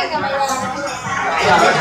ở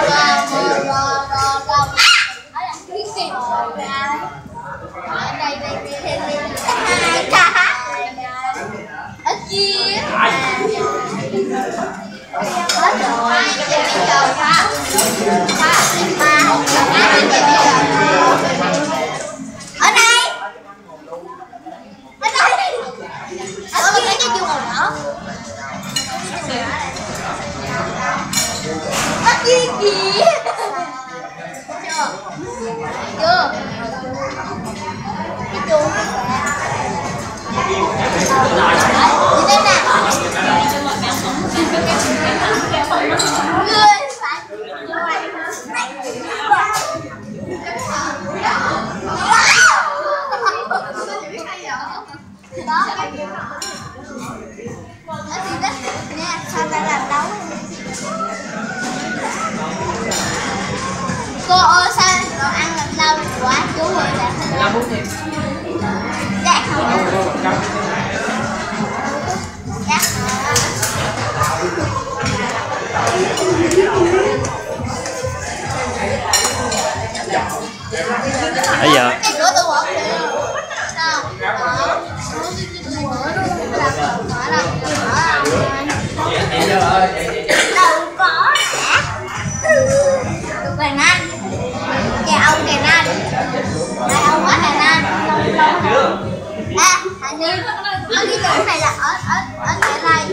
đó ở thì đất nè sao ta làm đấu cô ơi sao đồ ăn làm lâu quá? Chú rồi làm làm bốn thêm Dạ không Dạ. Bây giờ Đâu có? Được rồi anh Kìa ông kìa anh Đây ông quá kìa anh À, hình như Ở cái chỗ này là ở ở ở kìa đây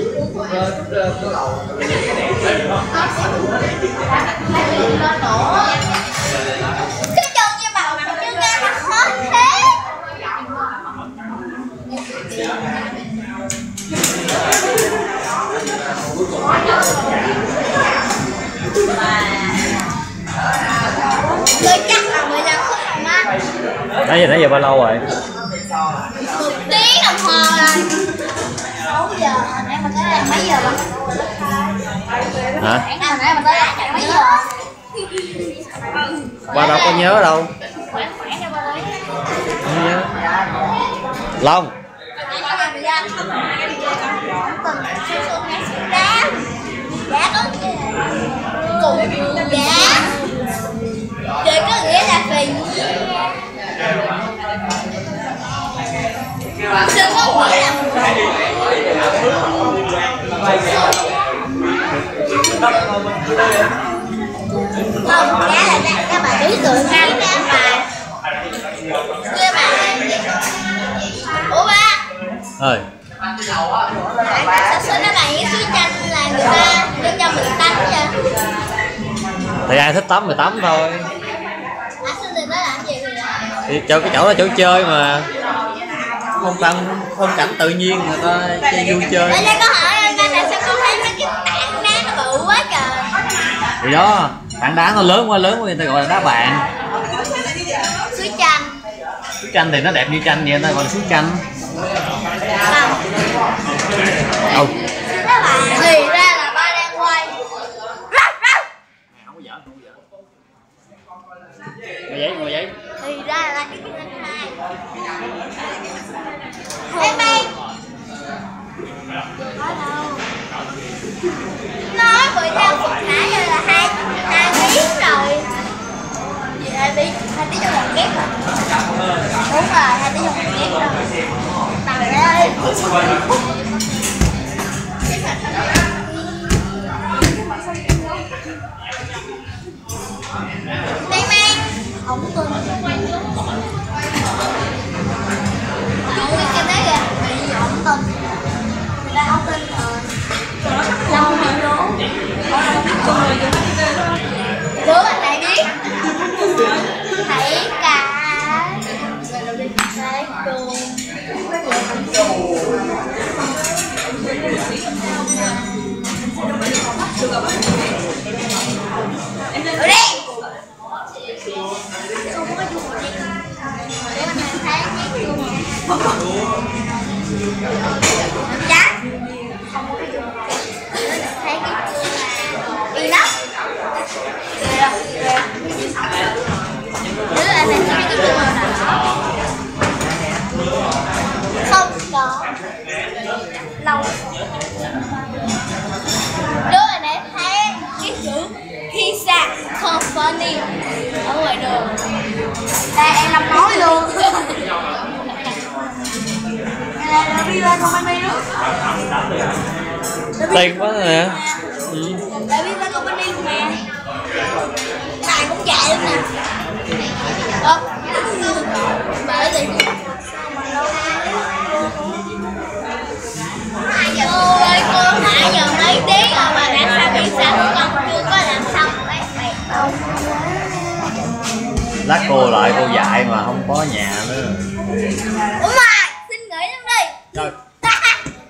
Cái nãy giờ nãy giờ bao lâu rồi? Một tiếng đồng hồ rồi. 6 giờ, hồi nãy mình tới đây mấy giờ vậy? hả? Hồi nãy mình tới đây mấy giờ? qua đâu có nhớ đâu. Ba không nhớ. Long. Đá có đá Trời có nghĩa là phì Đừng có nghĩa là Không, đá là các bà biết tượng ha Đá bà bà Ủa ba ơi Tại sao nó bày cái suối chanh là người ta để cho mình tắm vậy? thì ai thích tắm thì tắm thôi thì cho cái chỗ đó chỗ chơi mà không cảnh không cảnh tự nhiên người ta chơi vui chơi Tại sao có hỏi anh là sao con thấy mấy cái tảng đá nó bự quá trời? thì đó tảng đá nó lớn quá lớn quá người ta gọi là đá bạn Suối chanh. suối tranh thì nó đẹp như tranh vậy người ta gọi là suối tranh Không. ừ thì ra là ba đang quay. ngồi giấy ngồi giấy Đúng rồi, hai tiếng trong một kép rồi. Bà mẹ ơi. Đây mang ổng tuần Ổng cái cái đấy kìa Bị ổng tuần Người ta ổng tin rồi này thấy cái chuông là không có lâu đứa này thấy company ở ngoài đường. Đây em làm nói luôn. Là company đó tiền quá nè ừ. là Viva company luôn nè tài cũng chạy luôn nè. Ờ. rồi lát cô lại cô dạy mà không có nhà nữa. Ủa mà xin nghỉ luôn đi. Trời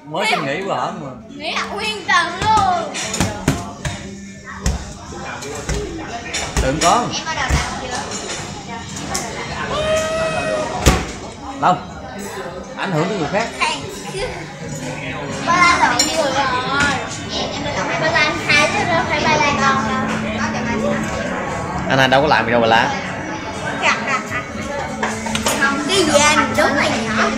mới nghĩ quá hả mà? Nghỉ học nguyên tuần luôn. Đừng có em ảnh hưởng tới người khác. Hàng chứ Ba Lan là đi rồi Ba Lan hai chứ đâu phải Ba Lan đâu anh anh đâu có làm gì đâu mà lá. Không cái gì anh đúng là nhỏ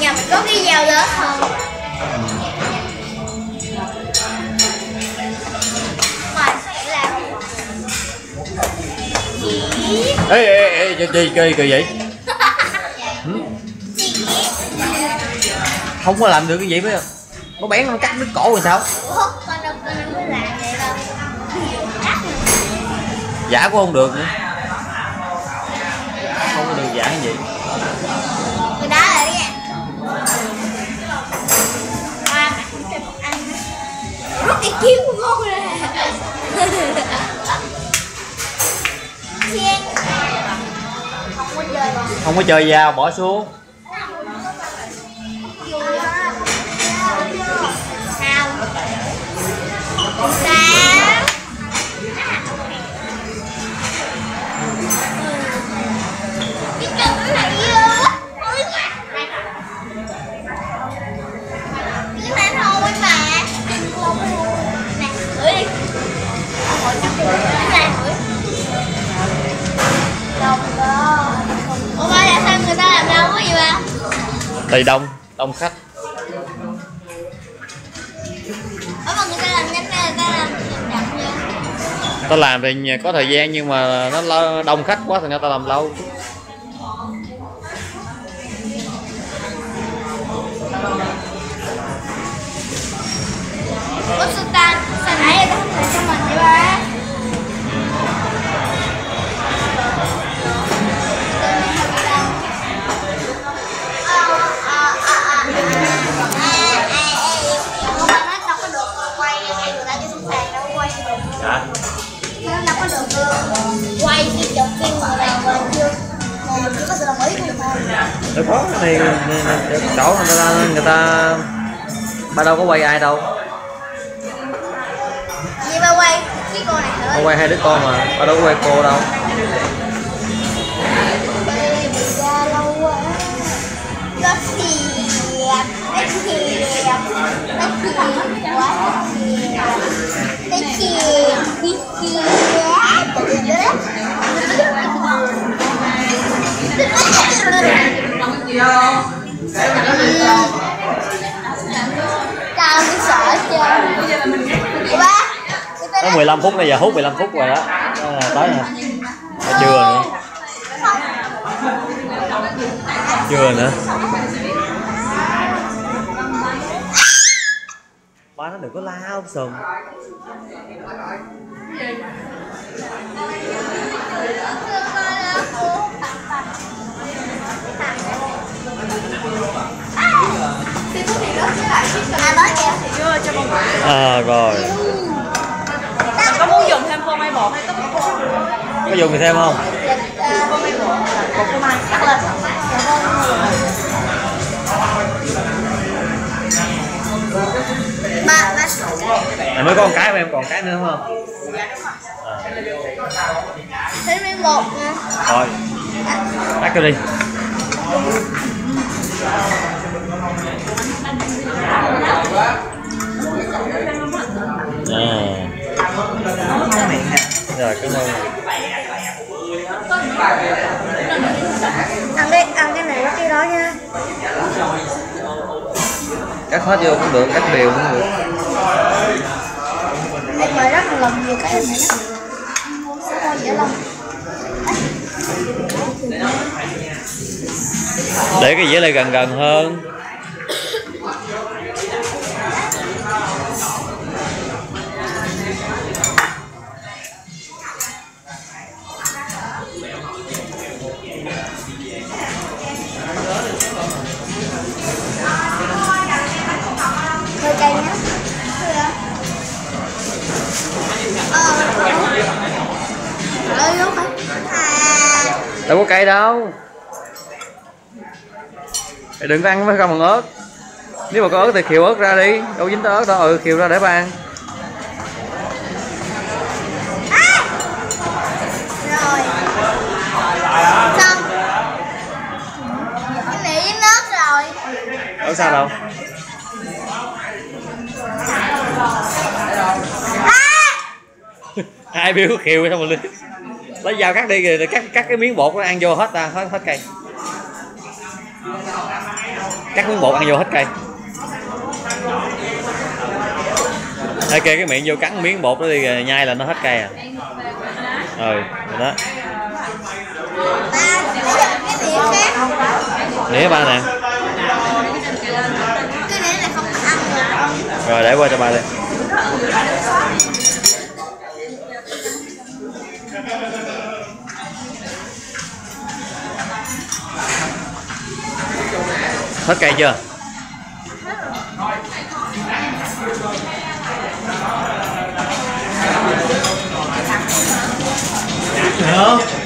Nhà mình có cái dao lớn hơn ê ê ê gì gì kỳ kỳ vậy? Không có làm được cái gì phải không nó bén nó cắt đứt cổ rồi sao? Có giả cũng không được nữa không có chơi dao bỏ xuống. Sao? Tùy đông đông khách. Ta làm thì có thời gian nhưng mà nó đông khách quá thì người ta làm lâu. Ủa Sultan, sao dạ quay cái chụp phim mà là chưa chưa có sự đồng ý của mình Đâu có cái này chỗ người ta người ta ba đâu có quay ai đâu. Vậy ba quay cái cô này có thôi. quay hai đứa con mà ba đâu có quay cô đâu. Baby ra lâu quá. Có thiệt 15 phút bây giờ hút 15 phút rồi đó. À, tới rồi. À, chưa nữa. Chưa nữa. Ba nó đừng có lao sùm À à rồi có dùng gì thêm không? Ba ba à, mới có một cái mà em còn cái nữa không? Thế mới một nha rồi tắt cho đi. À rồi cảm ơn. Ăn đi ăn cái này cái đó nha. Cắt hết vô cũng được cắt đều cũng được. Để vậy rất là nhiều cái này đó vậy lòng. Để cái dĩa lại gần gần hơn đâu có cay đâu. Đừng có ăn với không bằng ớt. Nếu mà có ớt thì khiều ớt ra đi. Đâu dính tới ớt đâu. Ừ khiều ra để ba ăn. Rồi xong này với nước rồi đâu sao đâu? À! Ai biểu khiều sao mà lên lấy dao cắt đi rồi cắt cắt cái miếng bột nó ăn vô hết ta hết hết cây. Cắt miếng bột ăn vô hết cây. Kê cái miệng vô cắn miếng bột đó đi rồi nhai là nó hết cây à. Ừ rồi đó. Nĩa ba nè. Rồi để qua cho ba đi hết cây chưa Được.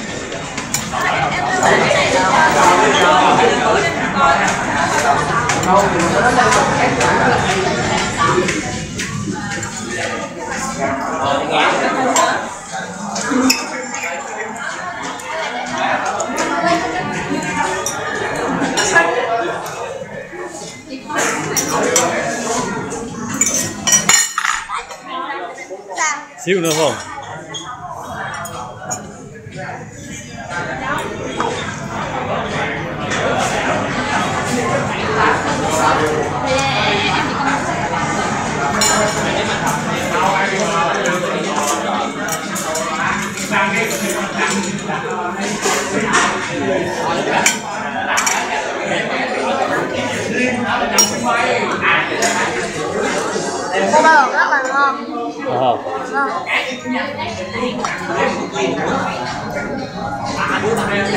you. Xíu nữa không? cô